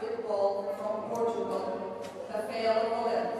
With ball from Portugal. Rafael Valente.